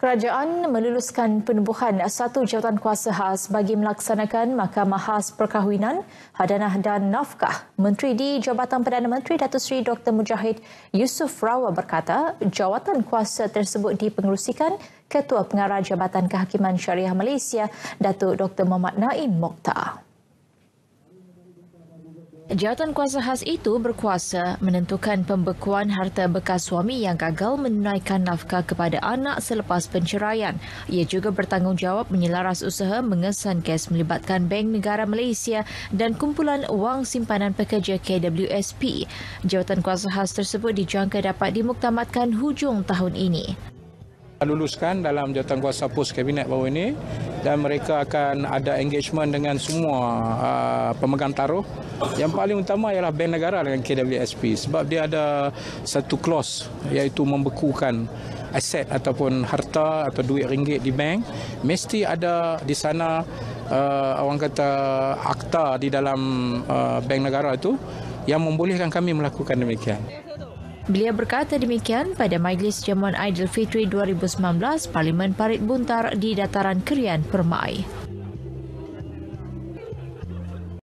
Kerajaan meluluskan penubuhan satu jawatan kuasa khas bagi melaksanakan Mahkamah Khas Perkahwinan, Hadanah dan Nafkah. Menteri di Jabatan Perdana Menteri Datuk Seri Dr. Mujahid Yusof Rawa berkata, jawatan kuasa tersebut dipengerusikan Ketua Pengarah Jabatan Kehakiman Syariah Malaysia, Datuk Dr. Muhammad Naim Mokhtar. Jawatan kuasa khas itu berkuasa menentukan pembekuan harta bekas suami yang gagal menunaikan nafkah kepada anak selepas penceraian. Ia juga bertanggungjawab menyelaras usaha mengesan kes melibatkan Bank Negara Malaysia dan kumpulan wang simpanan pekerja KWSP. Jawatan kuasa khas tersebut dijangka dapat dimuktamadkan hujung tahun ini luluskan dalam jawatan kuasa pos kabinet baru ini dan mereka akan ada engagement dengan semua uh, pemegang taruh. Yang paling utama ialah bank negara dengan KWSP sebab dia ada satu clause iaitu membekukan aset ataupun harta atau duit ringgit di bank mesti ada di sana uh, orang kata akta di dalam uh, bank negara itu yang membolehkan kami melakukan demikian. Beliau berkata demikian pada Majlis Jamuan Aidilfitri 2019 Parlimen Parit Buntar di Dataran Kerian Permai.